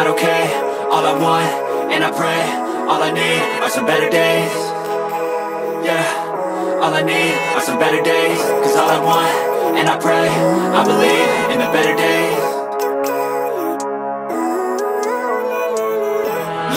not okay. All I want, and I pray, all I need are some better days. Yeah, all I need are some better days. Cause all I want, and I pray, I believe in the better days.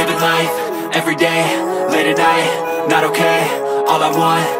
Living life, every day, late at night, not okay. All I want,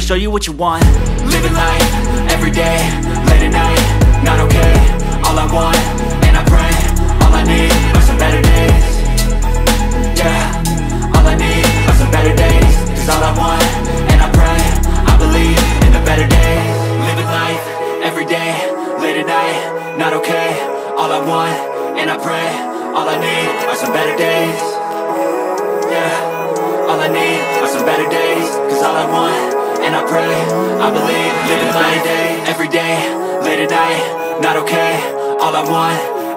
can show you what you want. Living life, every day, late at night, not okay. All I want, and I pray, all I need are some better days. Yeah, all I need are some better days. Cause all I want, and I pray, I believe in the better days. Living life, every day, late at night, not okay. All I want, and I pray, all I need are some better days. Yeah, all I need are some better days. Cause all I want, I believe Living life, every day, late at night, not okay All I want,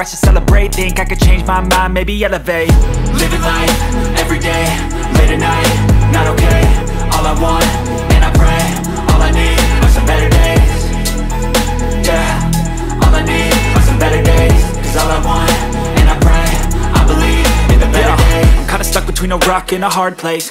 I should celebrate. Think I could change my mind, maybe elevate. Living life, everyday, late at night, not okay. All I want, and I pray, all I need are some better days. Yeah, all I need are some better days. Cause all I want, and I pray, I believe in the better days. I'm kinda stuck between a rock and a hard place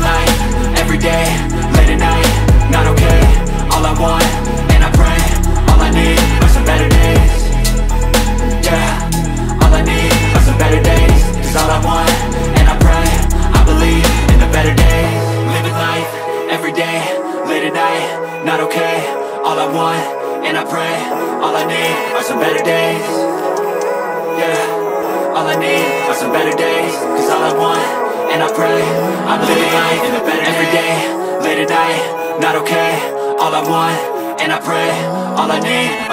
life, everyday, late at night, not okay All I want, and I pray, all I need are some better days. Yeah, all I need are some better days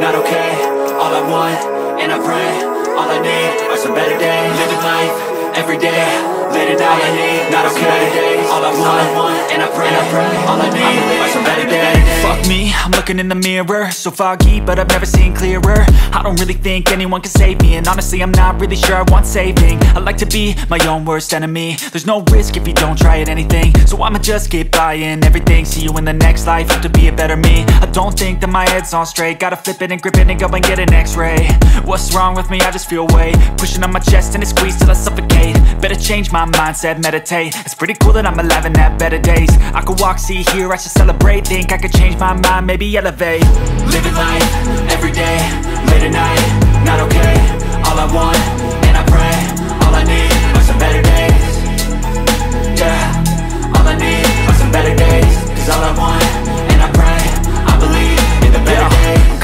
not okay. All I want, and I pray, all I need are some better days. Living life, everyday, late at night, not okay All I want, and I pray, all I need are some better days Fuck me, I'm looking in the mirror. So foggy, but I've never seen clearer. I don't really think anyone can save me And honestly, I'm not really sure I want saving. I like to be my own worst enemy. There's no risk if you don't try at anything. So I'ma just keep buying everything. See you in the next life, hope to be a better me. I don't think that my head's on straight. Gotta flip it and grip it and go and get an x-ray. What's wrong with me? I just feel weight. Pushing on my chest and it squeezes till I suffocate. Better change my mindset, meditate. It's pretty cool that I'm alive and have better days. I could walk, see, hear, I should celebrate. Think I could change my mind, maybe elevate. Living life, everyday, late at night, not okay. All I want, and I pray, all I need are some better days. Yeah, all I need are some better days. Cause all I want,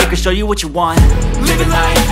it can show you what you want. Living life,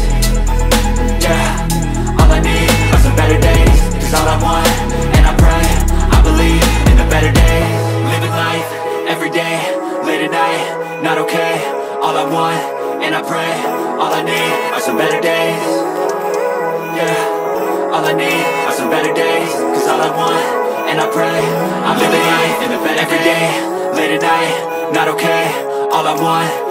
Not okay All I want,